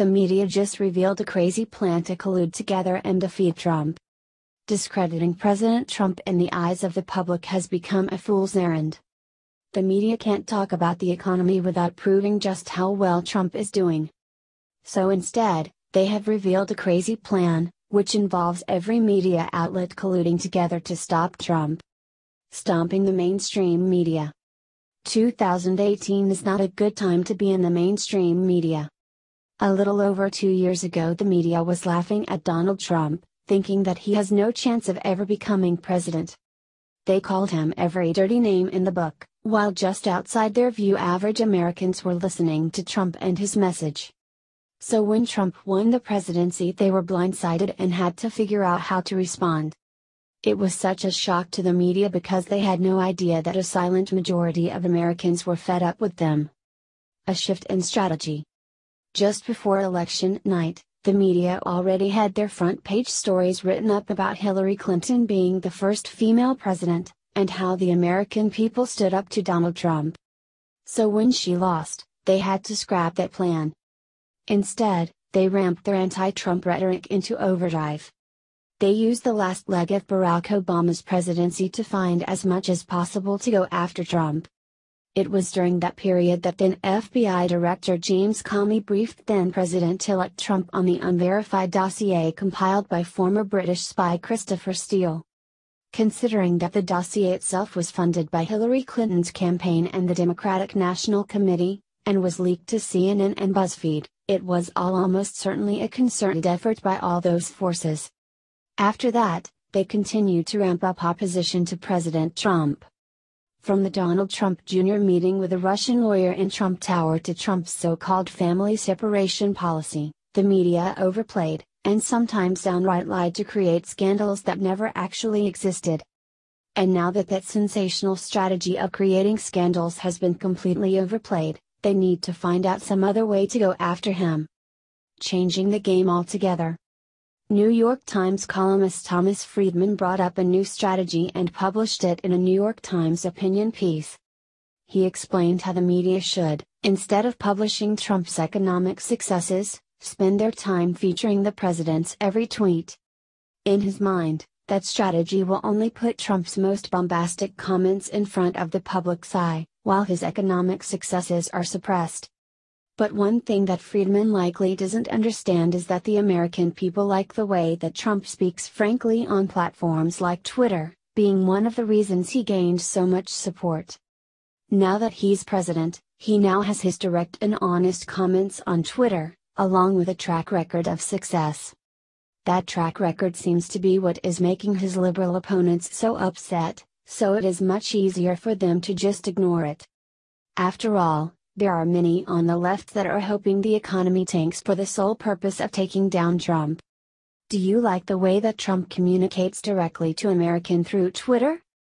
the media just revealed a crazy plan to collude together and defeat Trump. Discrediting President Trump in the eyes of the public has become a fool's errand. The media can't talk about the economy without proving just how well Trump is doing. So instead, they have revealed a crazy plan, which involves every media outlet colluding together to stop Trump. Stomping the mainstream media. 2018 is not a good time to be in the mainstream media. A little over two years ago, the media was laughing at Donald Trump, thinking that he has no chance of ever becoming president. They called him every dirty name in the book, while just outside their view, average Americans were listening to Trump and his message. So when Trump won the presidency, they were blindsided and had to figure out how to respond. It was such a shock to the media because they had no idea that a silent majority of Americans were fed up with them. A shift in strategy. Just before election night, the media already had their front page stories written up about Hillary Clinton being the first female president, and how the American people stood up to Donald Trump. So when she lost, they had to scrap that plan. Instead, they ramped their anti Trump rhetoric into overdrive. They used the last leg of Barack Obama's presidency to find as much as possible to go after Trump. It was during that period that then FBI Director James Comey briefed then President elect Trump on the unverified dossier compiled by former British spy Christopher Steele. Considering that the dossier itself was funded by Hillary Clinton's campaign and the Democratic National Committee, and was leaked to CNN and BuzzFeed, it was all almost certainly a concerted effort by all those forces. After that, they continued to ramp up opposition to President Trump. From the Donald Trump Jr. meeting with a Russian lawyer in Trump Tower to Trump's so called family separation policy, the media overplayed, and sometimes downright lied to create scandals that never actually existed. And now that that sensational strategy of creating scandals has been completely overplayed, they need to find out some other way to go after him. Changing the game altogether. New York Times columnist Thomas Friedman brought up a new strategy and published it in a New York Times opinion piece. He explained how the media should, instead of publishing Trump's economic successes, spend their time featuring the president's every tweet. In his mind, that strategy will only put Trump's most bombastic comments in front of the public's eye, while his economic successes are suppressed. But one thing that Friedman likely doesn't understand is that the American people like the way that Trump speaks frankly on platforms like Twitter, being one of the reasons he gained so much support. Now that he's president, he now has his direct and honest comments on Twitter, along with a track record of success. That track record seems to be what is making his liberal opponents so upset, so it is much easier for them to just ignore it. After all, there are many on the left that are hoping the economy tanks for the sole purpose of taking down Trump. Do you like the way that Trump communicates directly to American through Twitter?